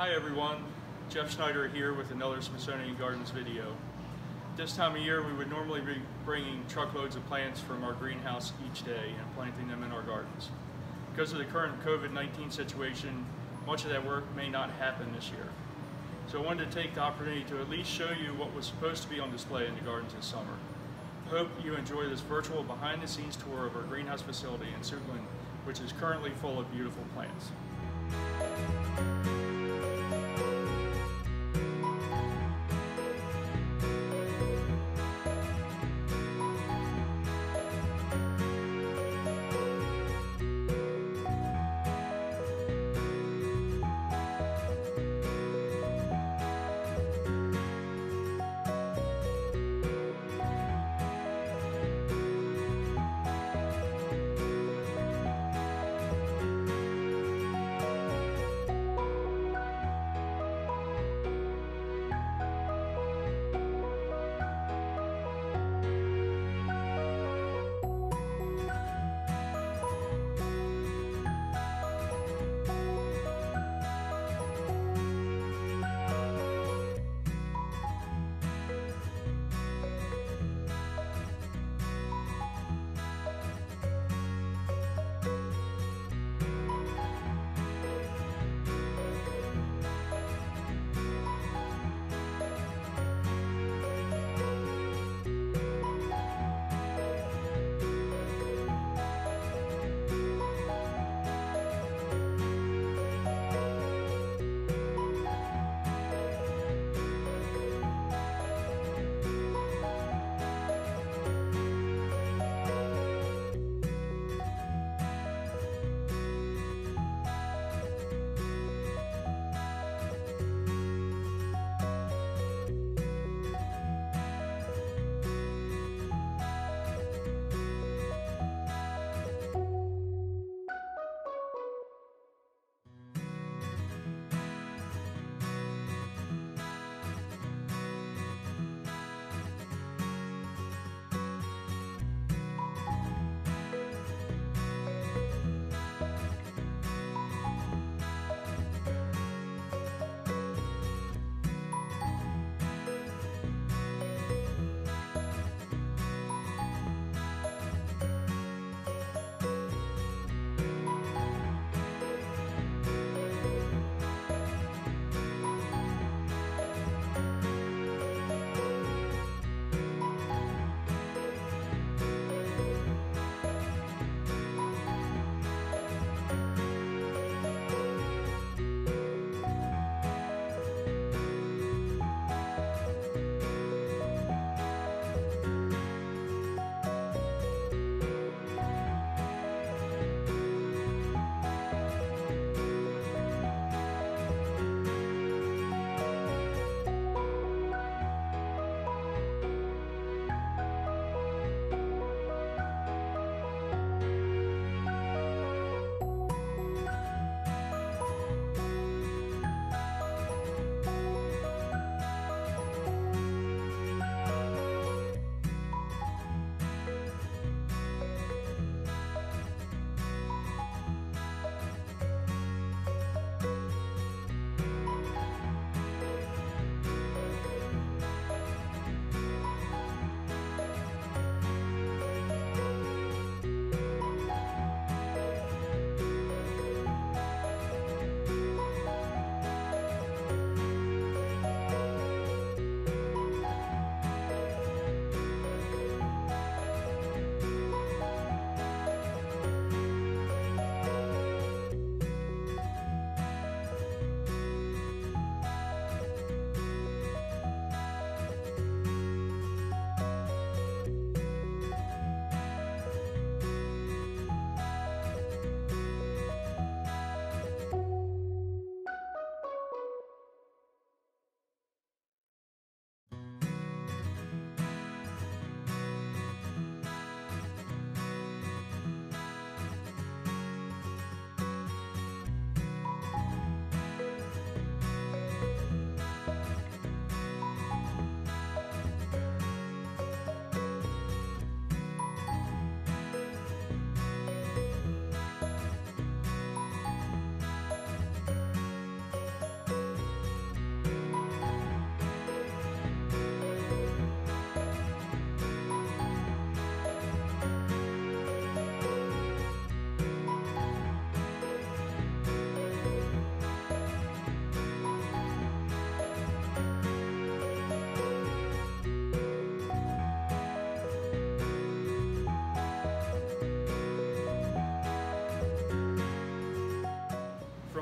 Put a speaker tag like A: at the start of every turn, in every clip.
A: Hi everyone, Jeff Schneider here with another Smithsonian Gardens video. This time of year we would normally be bringing truckloads of plants from our greenhouse each day and planting them in our gardens. Because of the current COVID-19 situation, much of that work may not happen this year. So I wanted to take the opportunity to at least show you what was supposed to be on display in the gardens this summer. I hope you enjoy this virtual behind-the-scenes tour of our greenhouse facility in Suitland, which is currently full of beautiful plants.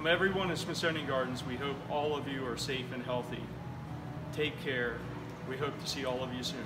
A: Everyone at Smithsonian Gardens, we hope all of you are safe and healthy. Take care. We hope to see all of you soon.